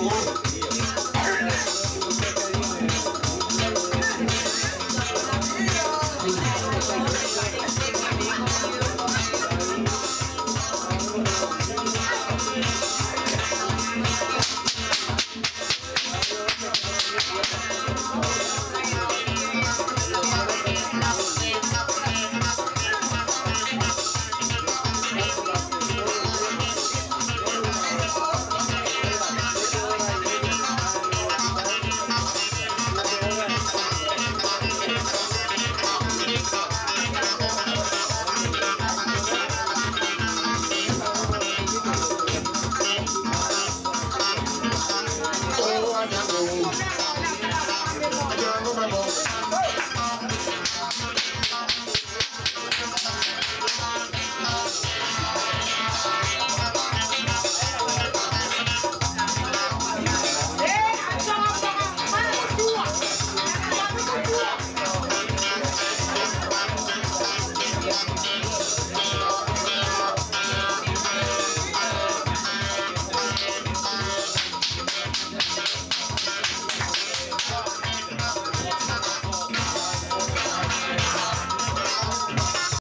头。